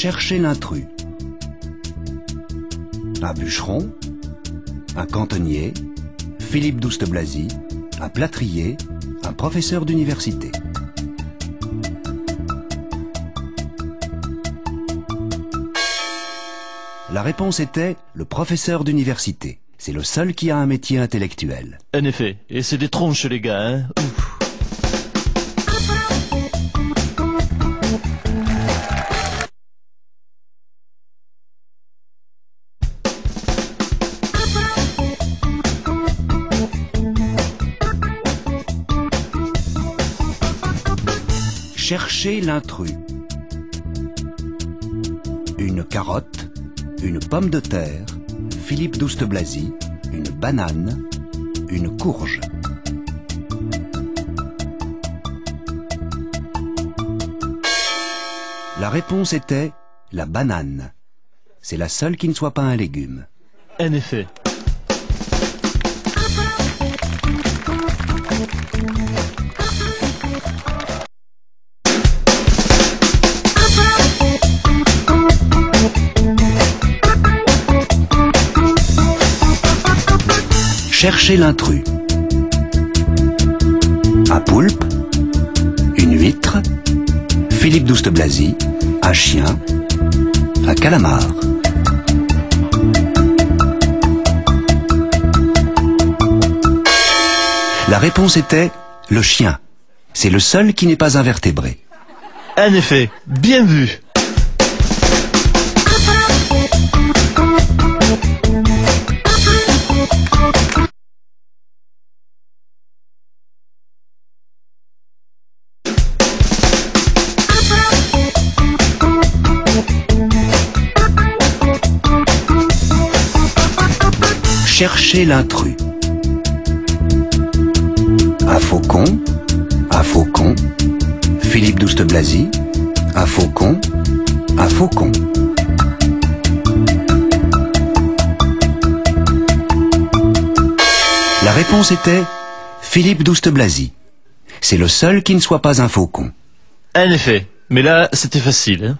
Cherchez l'intrus. Un bûcheron, un cantonnier, Philippe Douste-Blazy, un plâtrier, un professeur d'université. La réponse était le professeur d'université. C'est le seul qui a un métier intellectuel. En effet, et c'est des tronches les gars, hein Ouf. Cherchez l'intrus. Une carotte, une pomme de terre, Philippe Douste-Blazy, une banane, une courge. La réponse était la banane. C'est la seule qui ne soit pas un légume. En effet. Cherchez l'intrus. Un poulpe, une huître, Philippe Douste-Blazy, un chien, un calamar. La réponse était le chien. C'est le seul qui n'est pas invertébré. En effet, bien vu. Cherchez l'intrus. Un faucon, un faucon, Philippe Douste-Blazy, un faucon, un faucon. La réponse était Philippe Douste-Blazy. C'est le seul qui ne soit pas un faucon. En effet. Mais là, c'était facile, hein